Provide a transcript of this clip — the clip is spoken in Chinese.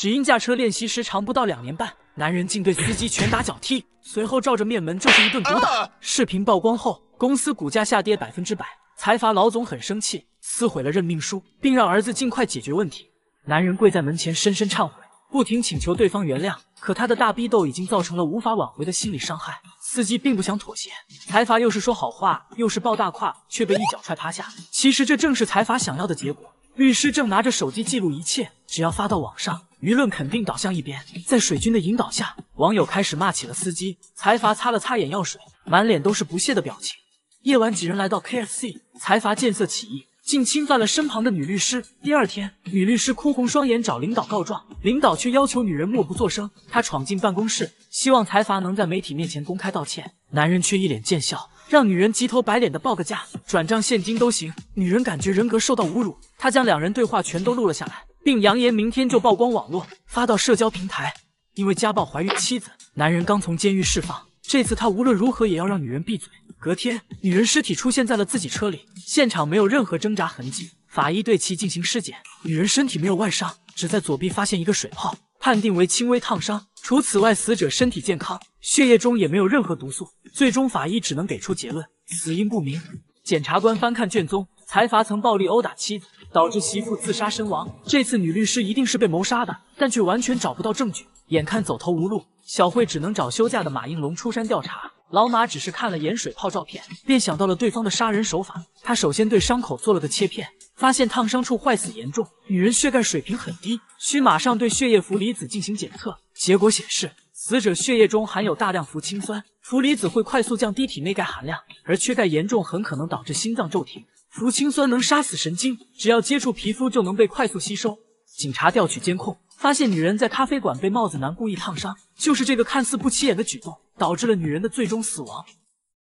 只因驾车练习时长不到两年半，男人竟对司机拳打脚踢，随后照着面门就是一顿毒打。视频曝光后，公司股价下跌百分之百，财阀老总很生气，撕毁了任命书，并让儿子尽快解决问题。男人跪在门前深深忏悔，不停请求对方原谅，可他的大逼斗已经造成了无法挽回的心理伤害。司机并不想妥协，财阀又是说好话，又是抱大胯，却被一脚踹趴下。其实这正是财阀想要的结果。律师正拿着手机记录一切，只要发到网上，舆论肯定倒向一边。在水军的引导下，网友开始骂起了司机。财阀擦了擦眼药水，满脸都是不屑的表情。夜晚，几人来到 KFC，财阀见色起意，竟侵犯了身旁的女律师。第二天，女律师哭红双眼找领导告状，领导却要求女人默不作声。她闯进办公室，希望财阀能在媒体面前公开道歉，男人却一脸贱笑。让女人急头白脸的报个价，转账现金都行。女人感觉人格受到侮辱，她将两人对话全都录了下来，并扬言明天就曝光网络，发到社交平台。因为家暴怀孕妻子，男人刚从监狱释放，这次他无论如何也要让女人闭嘴。隔天，女人尸体出现在了自己车里，现场没有任何挣扎痕迹。法医对其进行尸检，女人身体没有外伤，只在左臂发现一个水泡，判定为轻微烫伤。除此外，死者身体健康，血液中也没有任何毒素。最终，法医只能给出结论：死因不明。检察官翻看卷宗，财阀曾暴力殴打妻子，导致媳妇自杀身亡。这次女律师一定是被谋杀的，但却完全找不到证据。眼看走投无路，小慧只能找休假的马应龙出山调查。老马只是看了眼水泡照片，便想到了对方的杀人手法。他首先对伤口做了个切片，发现烫伤处坏死严重，女人血钙水平很低，需马上对血液氟离子进行检测。结果显示，死者血液中含有大量氟氰酸，氟离子会快速降低体内钙含量，而缺钙严重很可能导致心脏骤停。氟氰酸能杀死神经，只要接触皮肤就能被快速吸收。警察调取监控，发现女人在咖啡馆被帽子男故意烫伤，就是这个看似不起眼的举动，导致了女人的最终死亡。